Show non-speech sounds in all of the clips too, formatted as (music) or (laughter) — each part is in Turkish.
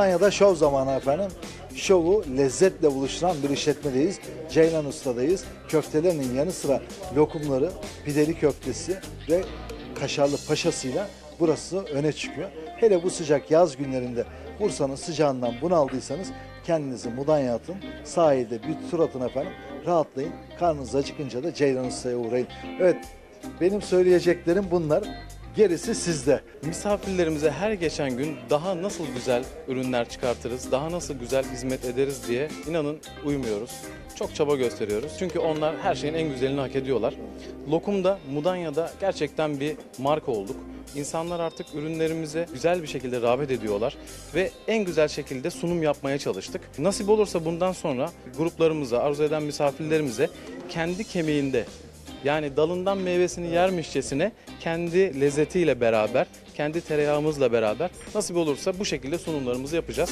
Mudanya'da şov zamanı efendim. Şovu lezzetle buluşturan bir işletmedeyiz. Ceylan Usta'dayız. Köftelerinin yanı sıra lokumları, pideli köftesi ve kaşarlı paşasıyla burası öne çıkıyor. Hele bu sıcak yaz günlerinde Bursa'nın sıcağından bunaldıysanız kendinizi Mudanya atın. Sahilde bir tur atın efendim. Rahatlayın. Karnınız acıkınca da Ceylan Usta'ya uğrayın. Evet benim söyleyeceklerim bunlar. Gerisi sizde. Misafirlerimize her geçen gün daha nasıl güzel ürünler çıkartırız, daha nasıl güzel hizmet ederiz diye inanın uymuyoruz. Çok çaba gösteriyoruz. Çünkü onlar her şeyin en güzelini hak ediyorlar. Lokum'da, Mudanya'da gerçekten bir marka olduk. İnsanlar artık ürünlerimize güzel bir şekilde rağbet ediyorlar ve en güzel şekilde sunum yapmaya çalıştık. Nasip olursa bundan sonra gruplarımıza, arzu eden misafirlerimize kendi kemiğinde yani dalından meyvesini yermişçesine kendi lezzetiyle beraber, kendi tereyağımızla beraber nasip olursa bu şekilde sunumlarımızı yapacağız.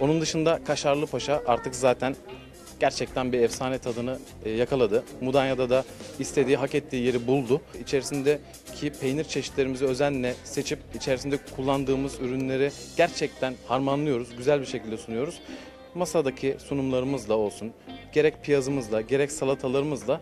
Onun dışında Kaşarlı Paşa artık zaten gerçekten bir efsane tadını e, yakaladı. Mudanya'da da istediği, hak ettiği yeri buldu. İçerisindeki peynir çeşitlerimizi özenle seçip içerisinde kullandığımız ürünleri gerçekten harmanlıyoruz, güzel bir şekilde sunuyoruz. Masadaki sunumlarımızla olsun, gerek piyazımızla, gerek salatalarımızla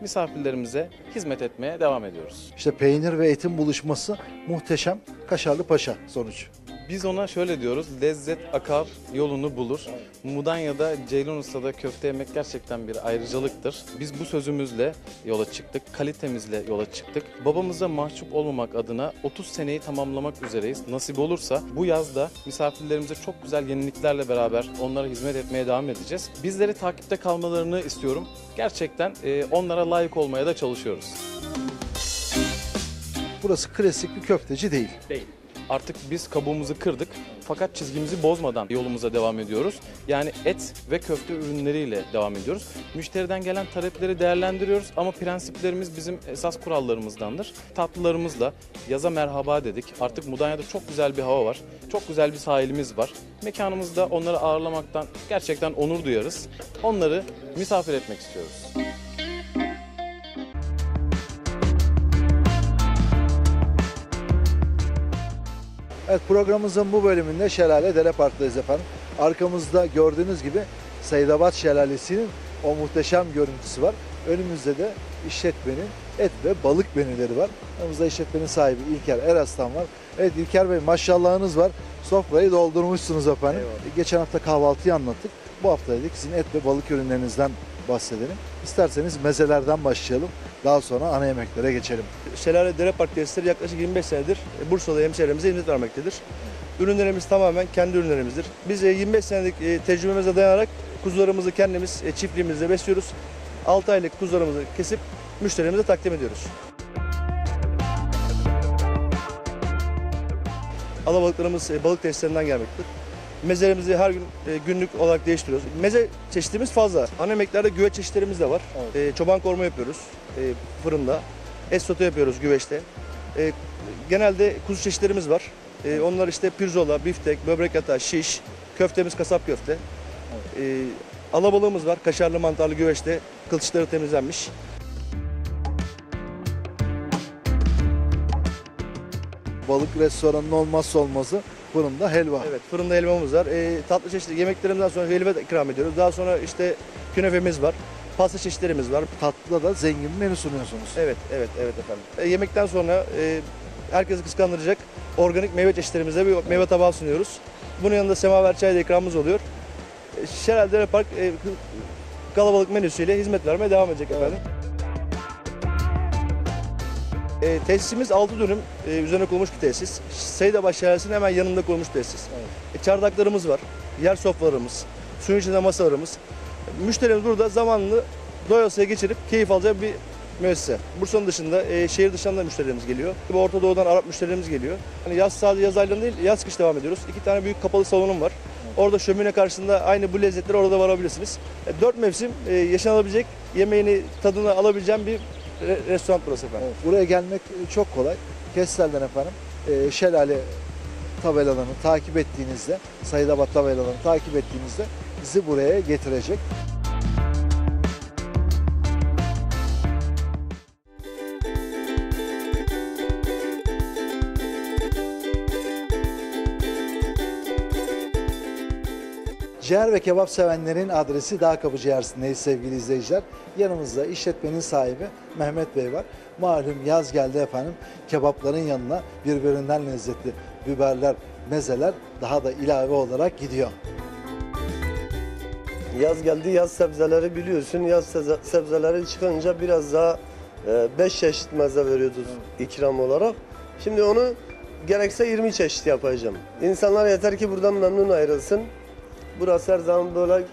misafirlerimize hizmet etmeye devam ediyoruz. İşte peynir ve etin buluşması muhteşem kaşarlı paşa sonuç. Biz ona şöyle diyoruz, lezzet akar, yolunu bulur. Mudanya'da Ceylan Usta'da köfte yemek gerçekten bir ayrıcalıktır. Biz bu sözümüzle yola çıktık, kalitemizle yola çıktık. Babamıza mahcup olmamak adına 30 seneyi tamamlamak üzereyiz. Nasip olursa bu yazda misafirlerimize çok güzel yeniliklerle beraber onlara hizmet etmeye devam edeceğiz. Bizleri takipte kalmalarını istiyorum. Gerçekten e, onlara layık olmaya da çalışıyoruz. Burası klasik bir köfteci değil. Değil. Artık biz kabuğumuzu kırdık fakat çizgimizi bozmadan yolumuza devam ediyoruz. Yani et ve köfte ürünleriyle devam ediyoruz. Müşteriden gelen talepleri değerlendiriyoruz ama prensiplerimiz bizim esas kurallarımızdandır. Tatlılarımızla yaza merhaba dedik. Artık Mudanya'da çok güzel bir hava var. Çok güzel bir sahilimiz var. Mekanımızda onları ağırlamaktan gerçekten onur duyarız. Onları misafir etmek istiyoruz. Evet programımızın bu bölümünde Şelale Dere Park'tayız efendim. Arkamızda gördüğünüz gibi Seydabat Şelalesi'nin o muhteşem görüntüsü var. Önümüzde de işletmenin et ve balık menüleri var. Yanımızda işletmenin sahibi İlker Eraslan var. Evet İlker Bey maşallahınız var. Sofrayı doldurmuşsunuz efendim. Geçen hafta kahvaltıyı anlattık. Bu hafta dedik sizin et ve balık ürünlerinizden bahsedelim. İsterseniz mezelerden başlayalım. Daha sonra ana yemeklere geçelim. Şelale Dere Park tesisleri yaklaşık 25 senedir Bursa'da hemşehrilerimize hizmet vermektedir. Ürünlerimiz tamamen kendi ürünlerimizdir. Biz e, 25 senelik e, tecrübemize dayanarak kuzularımızı kendimiz e, çiftliğimizde besliyoruz. 6 aylık kuzularımızı kesip müşterimize takdim ediyoruz. Alabalıklarımız e, balık tesislerinden gelmektedir. Mezelerimizi her gün e, günlük olarak değiştiriyoruz. Meze çeşitimiz fazla. Ana yemeklerde güveç çeşitlerimiz de var. E, çoban korma yapıyoruz e, fırında. Et sote yapıyoruz güveçte. E, genelde kuzu çeşitlerimiz var. E, onlar işte pirzola, biftek, böbrek yatağı, şiş, köftemiz kasap köfte. E, alabalığımız var. Kaşarlı mantarlı güveçte kılçıkları temizlenmiş. Balık restoranının olmazsa olmazı fırında helva. Evet fırında helvamız var. E, tatlı çeşitli yemeklerimizden sonra helva da ikram ediyoruz. Daha sonra işte künefemiz var. Pasta çeşitlerimiz var. Tatlıda da zengin menü sunuyorsunuz. Evet, evet, evet efendim. E, yemekten sonra e, herkesi kıskandıracak organik meyve çeşitlerimizle bir meyve tabağı sunuyoruz. Bunun yanında semaver çay da ikramımız oluyor. E, Şelal Dere Park e, kalabalık menüsüyle hizmet vermeye devam edecek efendim. E, tesisimiz 6 dönüm e, üzerine kurulmuş bir tesis. Seydabaş Şelalesi'nin hemen yanında kurulmuş bir tesis. E, çardaklarımız var, yer sofralarımız, suyun içinde masalarımız. Müşterimiz burada zamanını doyasıya geçirip keyif alacağı bir müessese. Bursa'nın dışında, e, şehir dışından da müşterilerimiz geliyor. Orta Doğu'dan Arap müşterilerimiz geliyor. Hani yaz sadece yaz aylarında değil, yaz kış devam ediyoruz. İki tane büyük kapalı salonum var. Orada şömine karşısında aynı bu lezzetleri orada varabilirsiniz. E, dört mevsim e, yaşanabilecek, yemeğini, tadını alabileceğim bir re- restoran burası efendim. Evet, Buraya gelmek çok kolay. Kestel'den efendim e, şelale tabelalarını takip ettiğinizde, Sayıdabat tabelalarını takip ettiğinizde bizi buraya getirecek. Ciğer ve kebap sevenlerin adresi Dağ Kapı Ciğersindeyiz sevgili izleyiciler. Yanımızda işletmenin sahibi Mehmet Bey var. Malum yaz geldi efendim. Kebapların yanına birbirinden lezzetli biberler, mezeler daha da ilave olarak gidiyor. Yaz geldi, yaz sebzeleri biliyorsun. Yaz seze- sebzeleri çıkınca biraz daha 5 çeşit meze veriyorduk ikram olarak. Şimdi onu gerekse 20 çeşit yapacağım. İnsanlar yeter ki buradan memnun ayrılsın. Burası her zaman böyle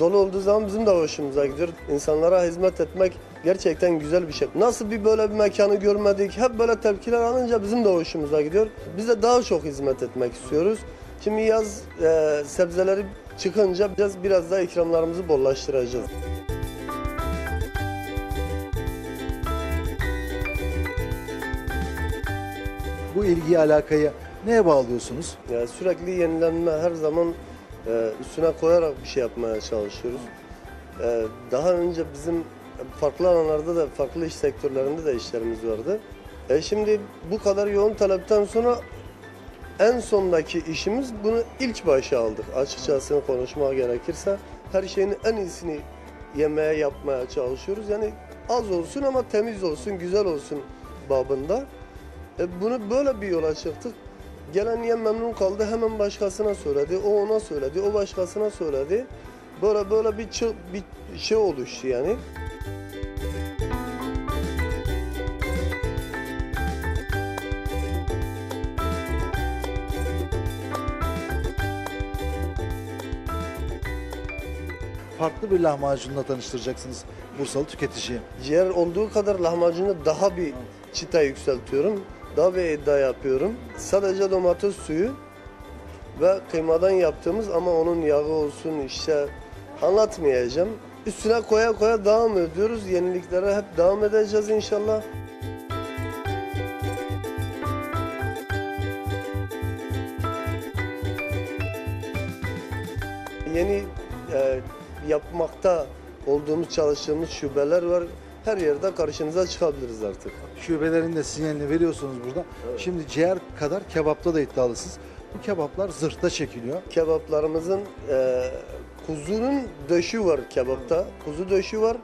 dolu olduğu zaman bizim de hoşumuza gidiyor. İnsanlara hizmet etmek gerçekten güzel bir şey. Nasıl bir böyle bir mekanı görmedik, hep böyle tepkiler alınca bizim de hoşumuza gidiyor. Biz de daha çok hizmet etmek istiyoruz. Şimdi yaz e, sebzeleri çıkınca biraz biraz daha ikramlarımızı bollaştıracağız. Bu ilgiyi alakayı neye bağlıyorsunuz? Yani sürekli yenilenme her zaman e, üstüne koyarak bir şey yapmaya çalışıyoruz. E, daha önce bizim farklı alanlarda da farklı iş sektörlerinde de işlerimiz vardı. E şimdi bu kadar yoğun talepten sonra en sondaki işimiz bunu ilk başa aldık. Açıkçası konuşmaya gerekirse her şeyin en iyisini yemeye yapmaya çalışıyoruz. Yani az olsun ama temiz olsun, güzel olsun babında. E bunu böyle bir yola çıktık. Gelen yiyen memnun kaldı hemen başkasına söyledi. O ona söyledi, o başkasına söyledi. Böyle böyle bir, çı- bir şey oluştu yani. Farklı bir lahmacunla tanıştıracaksınız Bursalı tüketiciyi. Ciğer olduğu kadar lahmacunu daha bir çıta yükseltiyorum. Bir iddia yapıyorum. Sadece domates suyu ve kıymadan yaptığımız ama onun yağı olsun işte anlatmayacağım. Üstüne koya koya devam ediyoruz. Yeniliklere hep devam edeceğiz inşallah. Yeni e, yapmakta olduğumuz çalıştığımız şubeler var. Her yerde karşınıza çıkabiliriz artık. Şubelerin de sinyalini veriyorsunuz burada. Şimdi ciğer kadar kebapta da iddialısınız. Bu kebaplar zırhta çekiliyor. Kebaplarımızın e, kuzunun döşü var kebapta. Kuzu döşü var.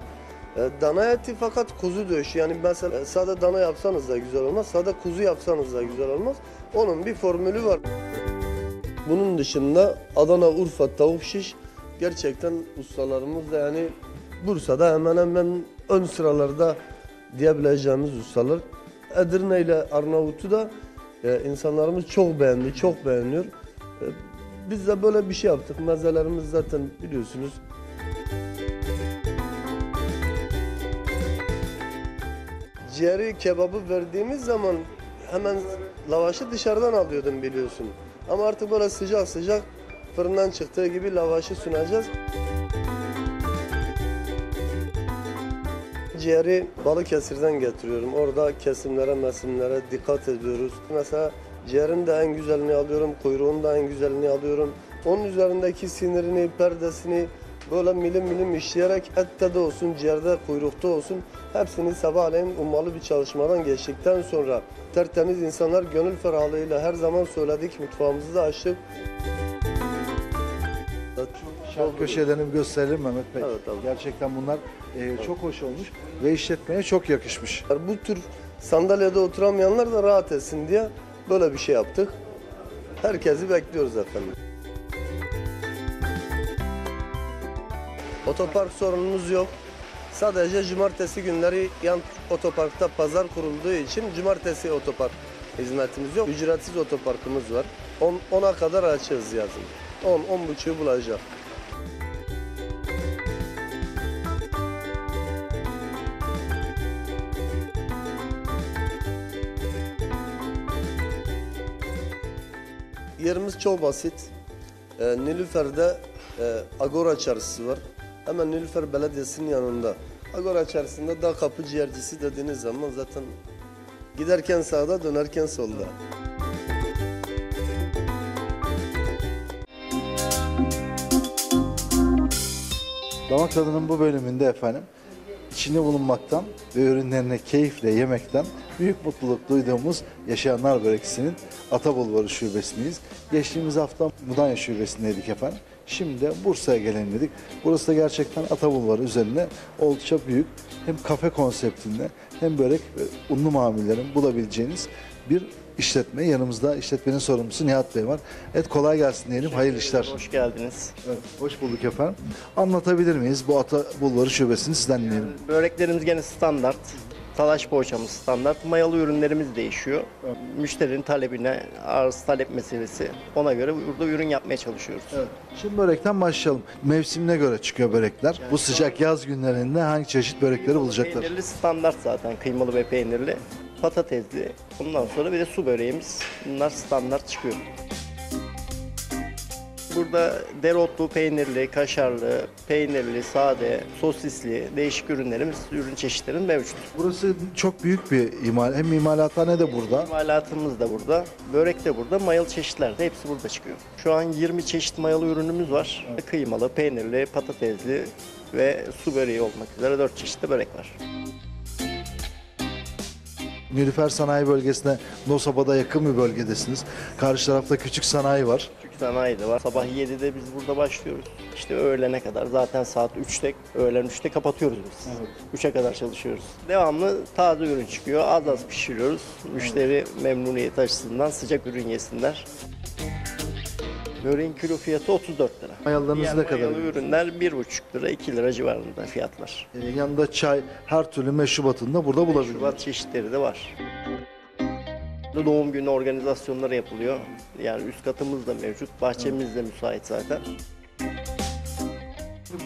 E, dana eti fakat kuzu döşü. Yani mesela sade dana yapsanız da güzel olmaz. Sade kuzu yapsanız da güzel olmaz. Onun bir formülü var. Bunun dışında Adana, Urfa, tavuk şiş gerçekten ustalarımız da yani Bursa'da hemen hemen ön sıralarda diyebileceğimiz ustalar. Edirne ile Arnavut'u da e, insanlarımız çok beğendi, çok beğeniyor. E, biz de böyle bir şey yaptık. Mezelerimiz zaten biliyorsunuz. Ciğeri kebabı verdiğimiz zaman hemen lavaşı dışarıdan alıyordum biliyorsun. Ama artık böyle sıcak sıcak fırından çıktığı gibi lavaşı sunacağız. Ciğeri Balıkesir'den getiriyorum. Orada kesimlere, mesimlere dikkat ediyoruz. Mesela ciğerin de en güzelini alıyorum, kuyruğun da en güzelini alıyorum. Onun üzerindeki sinirini, perdesini böyle milim milim işleyerek ette de olsun, ciğerde, kuyrukta olsun hepsini sabahleyin ummalı bir çalışmadan geçtikten sonra tertemiz insanlar gönül ferahlığıyla her zaman söyledik, mutfağımızı da açtık. Şark köşelerini gösterelim Mehmet Bey. Evet, abi. Gerçekten bunlar e, çok hoş olmuş ve işletmeye çok yakışmış. Bu tür sandalyede oturamayanlar da rahat etsin diye böyle bir şey yaptık. Herkesi bekliyoruz efendim. Otopark sorunumuz yok. Sadece cumartesi günleri yan otoparkta pazar kurulduğu için cumartesi otopark hizmetimiz yok. Ücretsiz otoparkımız var. 10 10'a kadar açığız yazın. 10 10 buçuğu bulacak. Yerimiz çok basit. Ee, Nilüfer'de e, Agora çarşısı var. Hemen Nilüfer Belediyesi'nin yanında. Agora çarşısında da kapı ciğercisi dediğiniz zaman zaten giderken sağda dönerken solda. Damak tadının bu bölümünde efendim içinde bulunmaktan ve ürünlerini keyifle yemekten büyük mutluluk duyduğumuz Yaşayanlar Böreksi'nin Ata Bulvarı Şubesindeyiz. Geçtiğimiz hafta Mudanya Şubesi'ndeydik efendim. Şimdi de Bursa'ya gelelim dedik. Burası da gerçekten Ata Bulvarı üzerine oldukça büyük. Hem kafe konseptinde hem börek ve unlu mamullerin bulabileceğiniz bir işletme. Yanımızda işletmenin sorumlusu Nihat Bey var. Evet kolay gelsin diyelim. Hayırlı işler. Hoş geldiniz. Evet, hoş bulduk efendim. Anlatabilir miyiz bu Ata Bulvarı Şubesi'ni sizden dinleyelim. Böreklerimiz gene standart. Talaş poğaçamız standart. Mayalı ürünlerimiz değişiyor. Müşterinin talebine, arz talep meselesi. Ona göre burada ürün yapmaya çalışıyoruz. Evet. Şimdi börekten başlayalım. Mevsimine göre çıkıyor börekler. Bu sıcak yaz günlerinde hangi çeşit börekleri bulacaklar? Peynirli standart zaten. Kıymalı ve peynirli. Patatesli. Ondan sonra bir de su böreğimiz. Bunlar standart çıkıyor. Burada dereotlu, peynirli, kaşarlı, peynirli, sade, sosisli değişik ürünlerimiz, ürün çeşitlerimiz mevcut. Burası çok büyük bir imal. Hem imalathane de burada. İmalatımız da burada, börek de burada, mayalı çeşitler de hepsi burada çıkıyor. Şu an 20 çeşit mayalı ürünümüz var. Kıymalı, peynirli, patatesli ve su böreği olmak üzere 4 çeşit de börek var. Nilüfer Sanayi Bölgesi'ne Nosaba'da yakın bir bölgedesiniz. Karşı tarafta küçük sanayi var. Küçük sanayi de var. Sabah 7'de biz burada başlıyoruz. İşte öğlene kadar zaten saat 3'te, öğlen 3'te kapatıyoruz biz. 3'e kadar çalışıyoruz. Devamlı taze ürün çıkıyor. Az az pişiriyoruz. Müşteri memnuniyet açısından sıcak ürün yesinler. Böreğin kilo fiyatı 34 lira. Mayalarınız Diğer ne kadar? mayalı ürünler 1,5 lira, 2 lira civarında fiyatlar. Ee, yanında çay, her türlü meşrubatını da burada bulabilirsiniz. Şubat çeşitleri de var. Doğum günü organizasyonları yapılıyor. Yani üst katımız da mevcut, bahçemiz de müsait zaten.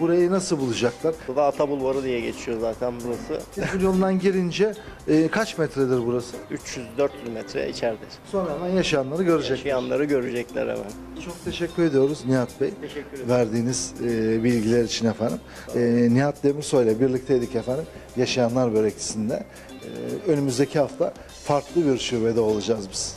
Burayı nasıl bulacaklar? Burada Ata Bulvarı diye geçiyor zaten burası. İzmir yolundan girince e, kaç metredir burası? 300-400 metre içeride. Sonra hemen yaşayanları görecekler. Yaşayanları görecekler hemen. Çok teşekkür ediyoruz Nihat Bey. Teşekkür ederim. Verdiğiniz e, bilgiler için efendim. E, Nihat Demirsoy ile birlikteydik efendim. Yaşayanlar Börekçisi'nde. E, önümüzdeki hafta farklı bir şubede olacağız biz.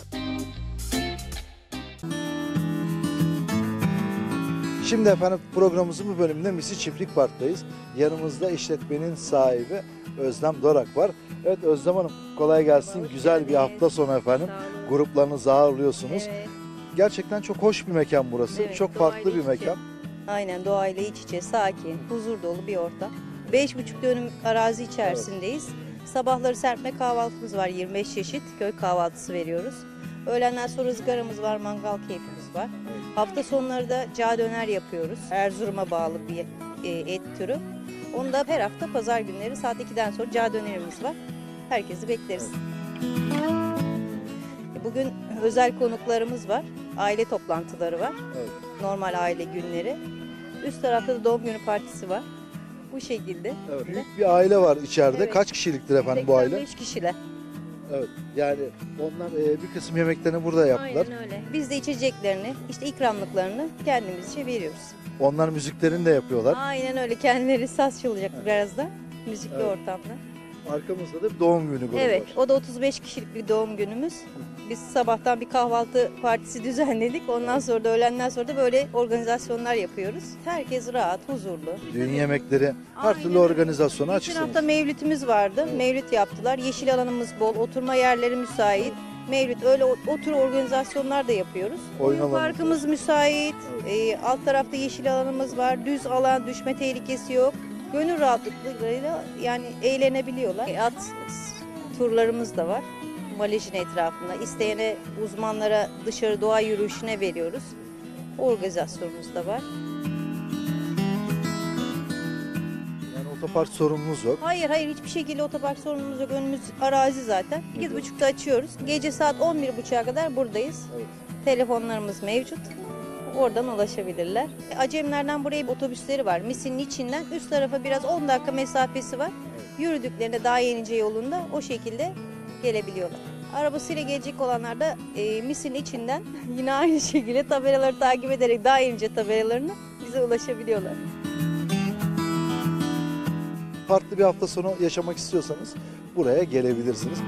Şimdi efendim programımızın bu bölümünde Misi Çiftlik Park'tayız. Yanımızda işletmenin sahibi Özlem Dorak var. Evet Özlem Hanım kolay gelsin. Hoş Güzel bir hafta sonu efendim. Olun. Gruplarınızı ağırlıyorsunuz. Evet, Gerçekten çok hoş bir mekan burası. Evet, çok farklı bir iç içe. mekan. aynen doğayla iç içe, sakin, huzur dolu bir ortam. 5,5 dönüm arazi içerisindeyiz. Sabahları serpme kahvaltımız var 25 çeşit. Köy kahvaltısı veriyoruz. Öğlenden sonra ızgaramız var, mangal keyfimiz var. Hafta sonları da cağ döner yapıyoruz. Erzurum'a bağlı bir e, et türü. Onu da her hafta pazar günleri saat 2'den sonra cağ dönerimiz var. Herkesi bekleriz. Bugün özel konuklarımız var. Aile toplantıları var. Normal aile günleri. Üst tarafta da doğum günü partisi var. Bu şekilde. Evet. Büyük bir aile var içeride. Evet. Kaç kişiliktir efendim bu aile? 85 kişiler. Evet. Yani onlar e, bir kısım yemeklerini burada yaptılar. Aynen öyle. Biz de içeceklerini, işte ikramlıklarını kendimizce veriyoruz. Onlar müziklerini de yapıyorlar. Aynen öyle. Kendileri saz çalacak biraz da. Müzikli Evet. ortamda. Arkamızda da bir doğum günü grubu Evet, var. o da 35 kişilik bir doğum günümüz. Biz sabahtan bir kahvaltı partisi (laughs) düzenledik. Ondan sonra da öğlenden sonra da böyle organizasyonlar yapıyoruz. Herkes rahat, huzurlu. Düğün yemekleri, her Aynen türlü öyle. organizasyona Geçen açıksınız. hafta mevlütümüz vardı. Mevlüt yaptılar. Yeşil alanımız bol, oturma yerleri müsait. Mevlüt öyle o, o tür organizasyonlar da yapıyoruz. Oyun Oyun parkımız müsait. Ee, alt tarafta yeşil alanımız var. Düz alan, düşme tehlikesi yok. Gönül rahatlıklarıyla yani eğlenebiliyorlar. At turlarımız da var. Malejin etrafında. İsteyene uzmanlara dışarı doğa yürüyüşüne veriyoruz. Organizasyonumuz da var. Yani otopark sorunumuz yok. Hayır hayır hiçbir şekilde otopark sorunumuz yok. Önümüz arazi zaten. 8.30'da açıyoruz. Gece saat 11.30'a kadar buradayız. Evet. Telefonlarımız mevcut. Oradan ulaşabilirler. E, Acemlerden buraya otobüsleri var. Misinin içinden üst tarafa biraz 10 dakika mesafesi var. Yürüdüklerinde daha yenice yolunda o şekilde gelebiliyorlar. Arabasıyla gelecek olanlar da e, Mis'in içinden (laughs) yine aynı şekilde tabelaları takip ederek daha yenice tabelalarını bize ulaşabiliyorlar. Farklı bir hafta sonu yaşamak istiyorsanız buraya gelebilirsiniz.